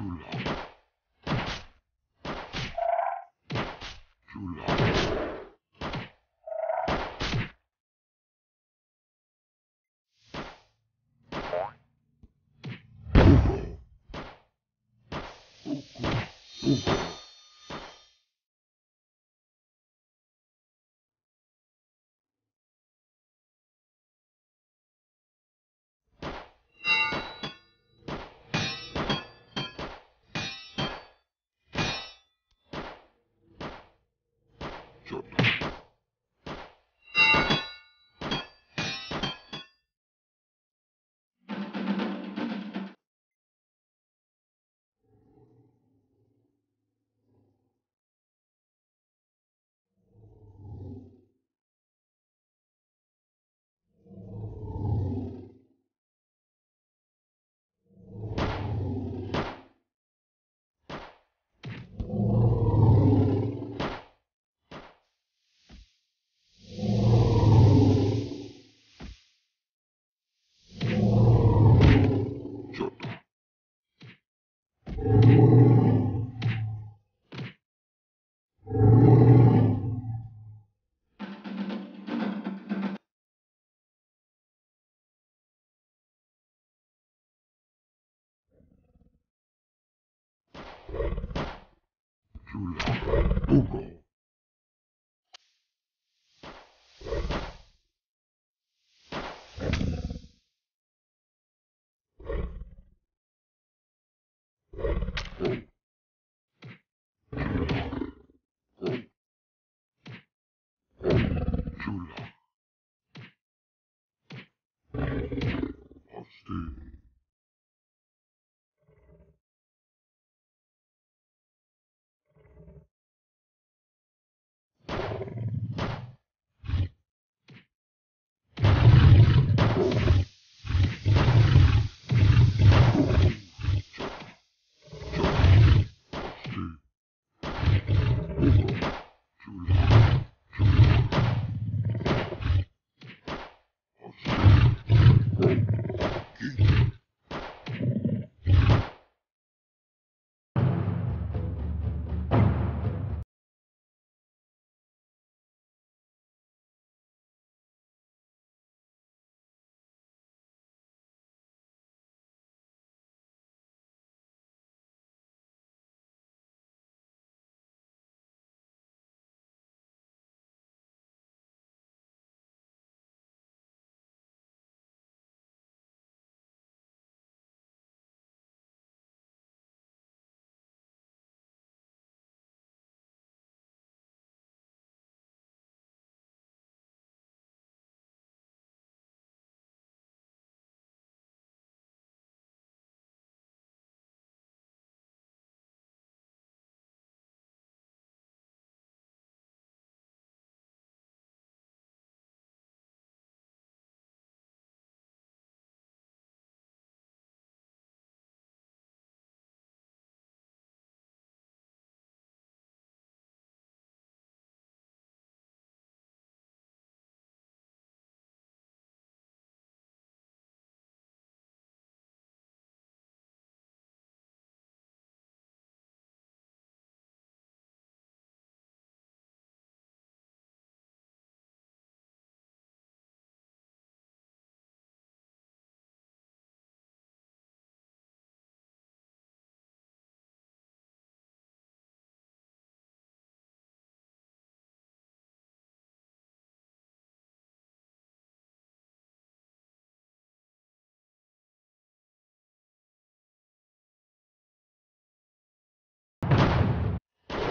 Chula. Chula. Chula.